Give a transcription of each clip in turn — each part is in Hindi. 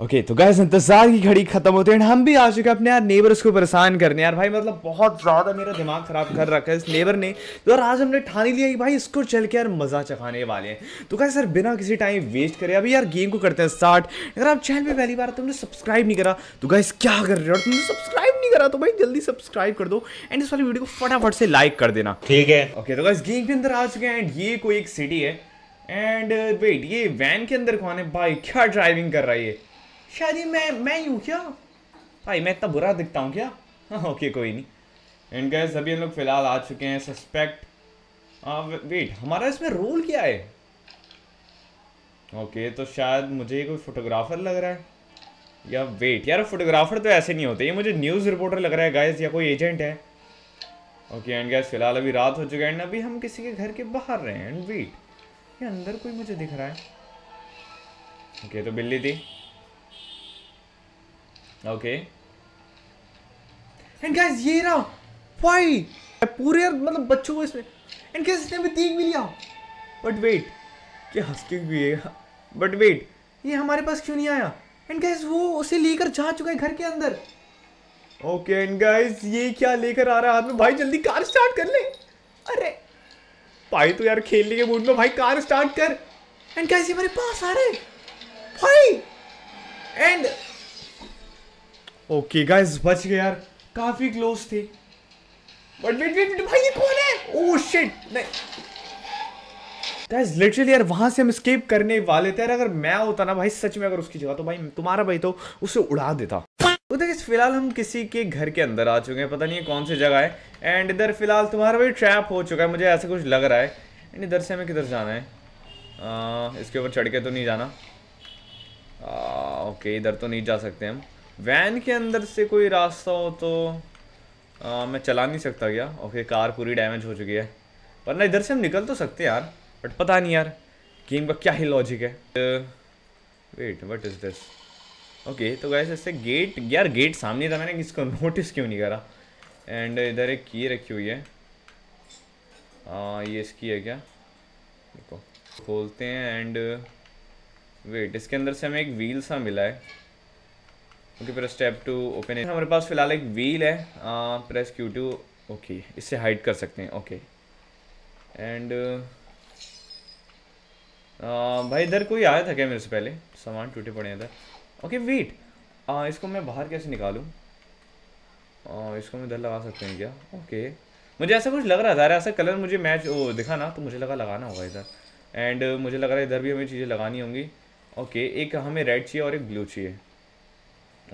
ओके तो गैस इंतज़ार की घड़ी खत्म होते हैं हम भी आ चुके हैं अपने यार नेबर्स को परेशान करने। यार भाई मतलब बहुत ज़्यादा मेरा दिमाग ख़राब कर रखा है इस नेबर ने। तो यार आज हमने ठानी लिया कि भाई इसको चल के यार मज़ा चखाने वाले हैं। तो गैस सर बिना किसी टाइम वेस्ट करे अभी यार गेम को करते हैं स्टार्ट अगर आप चैनल पर पहली बार तुमने सब्सक्राइब नहीं करा तो गैस क्या कर रहे हो? तुमने सब्सक्राइब नहीं करा तो भाई जल्दी सब्सक्राइब कर दो। एंड इस वाली वीडियो को फटाफट से लाइक कर देना। ठीक है। ओके तो गैस गेम के अंदर आ चुके हैं एंड ये कोई एक सिटी है। एंड वेट ये वैन के अंदर कौन है? भाई क्या ड्राइविंग कर रहा है ये? शायद ये मैं मैं ही हूँ क्या? भाई, मैं इतना बुरा दिखता हूँ क्या? हाँ ओके कोई नहीं। एंड गैस अभी हम लोग फ़िलहाल आ चुके हैं सस्पेक्ट वेट हमारा इसमें रोल क्या है? ओके तो शायद मुझे कोई फोटोग्राफर लग रहा है। या वेट यार फोटोग्राफर तो ऐसे नहीं होते। ये मुझे न्यूज़ रिपोर्टर लग रहा है गाइस या कोई एजेंट है। ओके एंड गैस फ़िलहाल अभी रात हो चुका है अभी हम किसी के घर के बाहर रहे हैं। एंड वेट ये अंदर कोई मुझे दिख रहा है। ओके तो बिल्ली थी। ओके एंड गाइस ये रहा भाई पूरे यार मतलब बच्चों को इसमें एंड गाइस इसने भी देख भी लिया। बट वेट क्या हंस के भी है बट वेट ये हमारे पास क्यों नहीं आया? एंड गाइस वो उसे लेकर जा चुका है घर के अंदर। ओके एंड गाइस ये क्या लेकर आ रहा है हाथ में? भाई, जल्दी कार स्टार्ट कर ले। अरे, भाई तो यार खेलने के मूड में, भाई, कार स्टार्ट कर। एंड गाइस ये हमारे पास आ रहे। भाई एंड ओके गाइस बच गए यार। काफ़ी क्लोज थे। बट वेट वेट भाई ये कौन है? ओह शिट नहीं। गाइस लिटरली यार वहाँ से हम स्केप करने वाले थे। यार अगर मैं होता ना भाई सच में अगर उसकी जगह तो भाई तुम्हारा भाई तो उसे उड़ा देता। तो देखिए फ़िलहाल हम किसी के घर के अंदर आ चुके हैं। पता नहीं है कौन सी जगह है। एंड इधर फ़िलहाल तुम्हारा भाई ट्रैप हो चुका है। मुझे ऐसा कुछ लग रहा है। एंड इधर से हमें किधर जाना है? आ, इसके ऊपर चढ़ के तो नहीं जाना। आ, ओके इधर तो नहीं जा सकते हम। वैन के अंदर से कोई रास्ता हो तो आ, मैं चला नहीं सकता क्या? ओके कार पूरी डैमेज हो चुकी है। वरना इधर से हम निकल तो सकते यार बट पता नहीं यार गेम का क्या ही लॉजिक है। Wait what is this okay तो गैस इससे गेट यार गेट सामने था मैंने इसको नोटिस क्यों नहीं करा? एंड इधर एक की रखी हुई है। आ, ये इसकी है क्या? देखो खोलते हैं एंड वेट इसके अंदर से हमें एक व्हील सा मिला है। ओके फिर स्टेप टू ओपन हमारे पास फ़िलहाल एक व्हील है। प्रेस क्यू टू ओके इससे हाइड कर सकते हैं। ओके एंड भाई, इधर कोई आया था क्या मेरे से पहले? सामान टूटे पड़े हैं इधर। ओके वेट इसको मैं बाहर कैसे निकालूँ? इसको मैं इधर लगा सकते हैं क्या? ओके मुझे ऐसा कुछ लग रहा था। ऐसा कलर मुझे मैच ओ, दिखा ना तो मुझे लगा लगाना होगा इधर। एंड मुझे लग रहा है इधर भी हमें चीज़ें लगानी होंगी। ओके एक हमें रेड चाहिए और एक ब्लू चाहिए।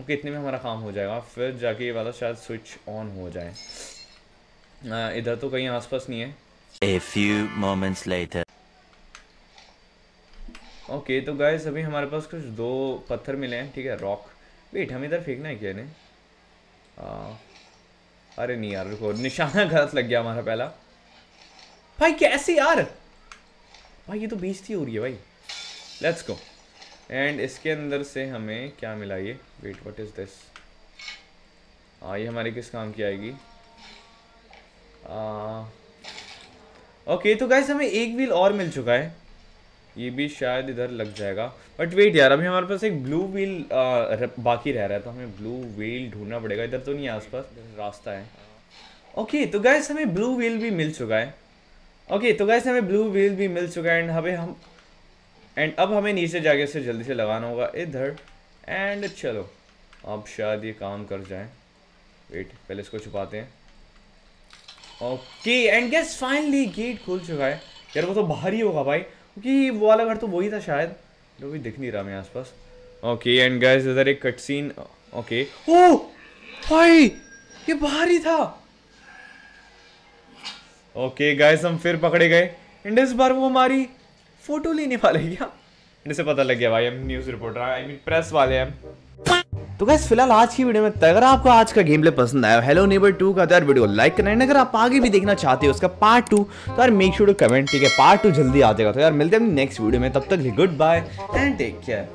ओके इतने में हमारा काम हो जाएगा फिर जाके ये वाला शायद स्विच ऑन हो जाए। इधर तो कहीं आसपास नहीं है। A few moments later. Okay तो गाइस अभी हमारे पास कुछ दो पत्थर मिले हैं ठीक है रॉक वेट हम इधर फेंकना है क्या ने अरे नहीं यार रुको निशाना गलत लग गया हमारा पहला। भाई कैसे यार? भाई ये तो बेइज्जती हो रही है भाई। लेट्स गो एंड इसके अंदर से हमें क्या मिला ये? वेट व्हाट इज़ दिस हाँ ये हमारे किस काम की आएगी? ओके तो गाइस हमें एक व्हील और मिल चुका है। ये भी शायद इधर लग जाएगा। बट वेट यार, अभी हमारे पास एक ब्लू व्हील बाकी रह रहा है तो हमें ब्लू व्हील ढूंढना पड़ेगा। इधर तो नहीं है आसपास, रास्ता है। ओके तो गैस हमें ब्लू व्हील भी मिल चुका है। ओके तो गैस हमें ब्लू व्हील भी मिल चुका है। एंड हमें हम एंड अब हमें नीचे जाके से जल्दी से लगाना होगा इधर। एंड चलो, अब शायद ये काम कर जाए। वेट पहले इसको छुपाते हैं। Okay and guys finally gate खुल चुका है। यार वो तो बाहर ही होगा भाई, क्योंकि वो वाला घर तो वही था शायद। जो भी दिख नहीं रहा मैं आसपास। ओके एंड गैस इधर एक कट सीन ओके ओ भाई, ये बाहर ही था। ओके गैस हम फिर पकड़े गए। एंड इस बार वो हमारी फ़ोटो लेने वाले क्या? इनसे पता लग गया भाई हम news reporter I mean press वाले हैं। तो गैस फ़िलहाल आज की वीडियो में अगर आपको आज का गेम प्ले पसंद आया हेलो नेबर टू का तो यार वीडियो लाइक करना है। अगर आप आगे भी देखना चाहते हो उसका पार्ट टू तो यार मेक श्योर टू कमेंट ठीक है? पार्ट टू जल्दी आ जाएगा। तो यार मिलते हैं नेक्स्ट वीडियो में। तब तक good bye and take care